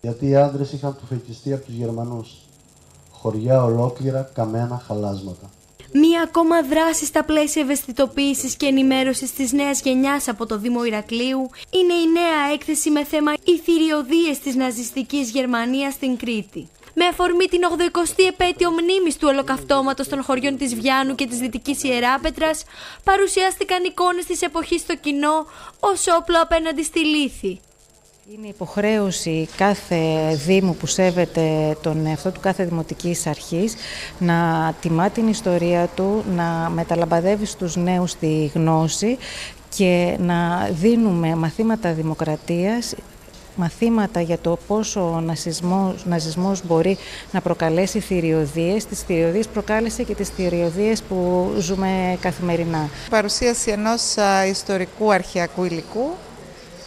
Γιατί οι άντρες είχαν τουφεκιστεί από τους Γερμανούς. Χωριά ολόκληρα, καμένα χαλάσματα. Μία ακόμα δράση στα πλαίσια ευαισθητοποίησης και ενημέρωσης της νέας γενιάς από το Δήμο Ηρακλείου είναι η νέα έκθεση με θέμα Οι θηριωδίες της ναζιστικής Γερμανίας στην Κρήτη. Με αφορμή την 80η επέτειο μνήμης του ολοκαυτώματος των χωριών της Βιάνου και της Δυτικής Ιεράπετρας, παρουσιάστηκαν εικόνες της εποχής στο κοινό ως όπλο απέναντι στη λύθη. Είναι υποχρέωση κάθε Δήμου που σέβεται τον εαυτό του κάθε δημοτικής αρχής να τιμά την ιστορία του, να μεταλαμπαδεύει στους νέους τη γνώση και να δίνουμε μαθήματα δημοκρατίας μαθήματα για το πόσο ο ναζισμός, ναζισμός μπορεί να προκαλέσει θηριωδίες. Τις θηριωδίες προκάλεσε και τις θηριωδίες που ζούμε καθημερινά. Παρουσίαση ενός ιστορικού αρχαιακού υλικού,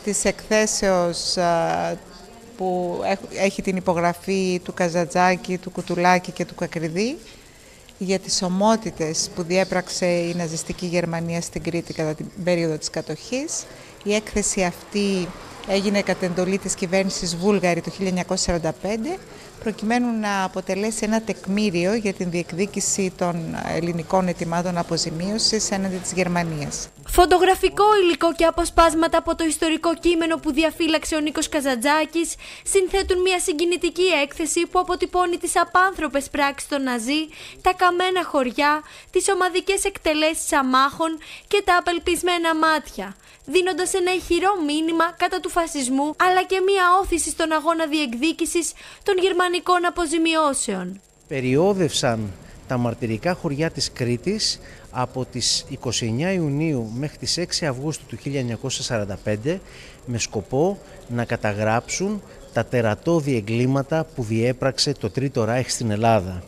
της εκθέσεως που έχει την υπογραφή του Καζατζάκη, του Κουτουλάκη και του Κακριδί για τις ομότητες που διέπραξε η ναζιστική Γερμανία στην Κρήτη κατά την περίοδο της κατοχής. Η έκθεση αυτή έγινε κατ' εντολή της κυβέρνησης Βούλγαρη το 1945 προκειμένου να αποτελέσει ένα τεκμήριο για την διεκδίκηση των ελληνικών ετοιμάτων αποζημίωσης έναντι της Γερμανίας. Φωτογραφικό υλικό και αποσπάσματα από το ιστορικό κείμενο που διαφύλαξε ο Νίκος Καζαντζάκης συνθέτουν μια συγκινητική έκθεση που αποτυπώνει τις απάνθρωπες πράξεις των Ναζί, τα καμένα χωριά, τις ομαδικές εκτελέσεις αμάχων και τα απελπισμένα μάτια, δίνοντας ένα ηχηρό μήνυμα κατά του φασισμού αλλά και μια όθηση στον αγώνα διεκδίκησης των γερμανικών αποζημιώσεων. Περιόδευσαν τα μαρτυρικά χωριά της Κρήτης από τις 29 Ιουνίου μέχρι τις 6 Αυγούστου του 1945 με σκοπό να καταγράψουν τα τερατώδη εγκλήματα που διέπραξε το Τρίτο Ράιχ στην Ελλάδα.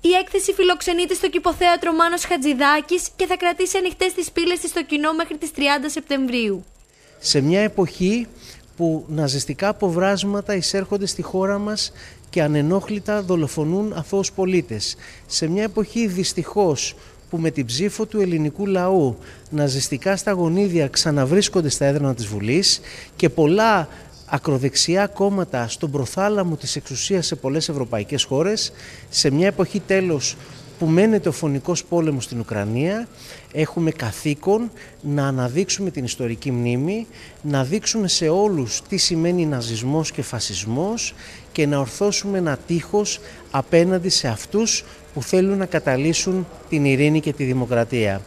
Η έκθεση φιλοξενείται στο κυποθέατρο Μάνος Χατζηδάκης και θα κρατήσει ανοιχτές τις πύλες της στο κοινό μέχρι τις 30 Σεπτεμβρίου. Σε μια εποχή που ναζιστικά αποβράσματα εισέρχονται στη χώρα μας και ανενόχλητα δολοφονούν αθώους πολίτες. Σε μια εποχή δυστυχώς που με την ψήφο του ελληνικού λαού ναζιστικά στα γονίδια ξαναβρίσκονται στα έδρανα της Βουλής και πολλά ακροδεξιά κόμματα στον προθάλαμο της εξουσίας σε πολλές ευρωπαϊκές χώρες, σε μια εποχή τέλος που μένεται ο φωνικός πόλεμος στην Ουκρανία, έχουμε καθήκον να αναδείξουμε την ιστορική μνήμη, να δείξουμε σε όλους τι σημαίνει ναζισμός και φασισμός και να ορθώσουμε ένα τείχος απέναντι σε αυτούς που θέλουν να καταλύσουν την ειρήνη και τη δημοκρατία.